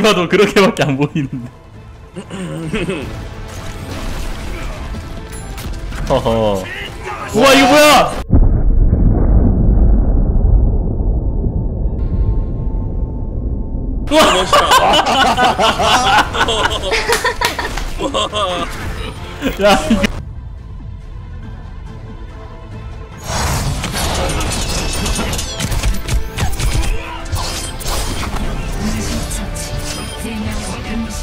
봐도 그렇게밖에 안 보이는데. 허허. 우와 이거 뭐야? 우와 야 이거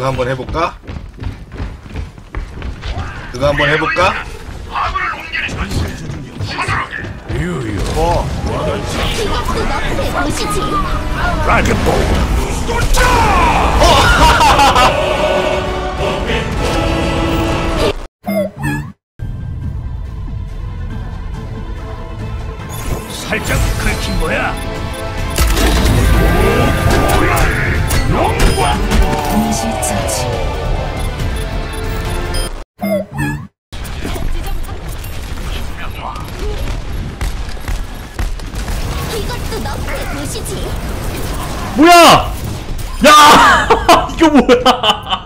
그거 한번 해볼까? 그거 한번 해볼까? 도시지. 살짝 긁힌 거야. 이것도 너프의 도시지. 뭐야? 야 이거 뭐야?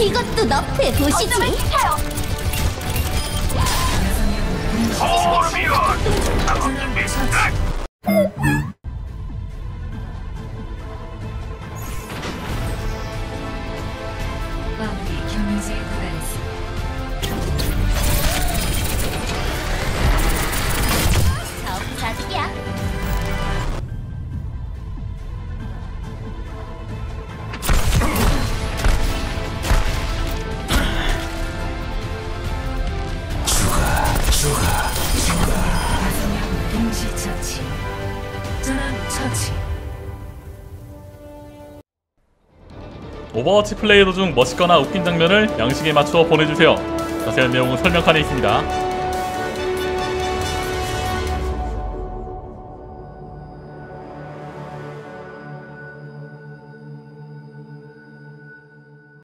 이것도 너프의 도시지. 자식이야. 오버워치 플레이 도중 멋있거나 웃긴 장면을 양식에 맞추어 보내주세요. 자세한 내용은 설명칸에 있습니다.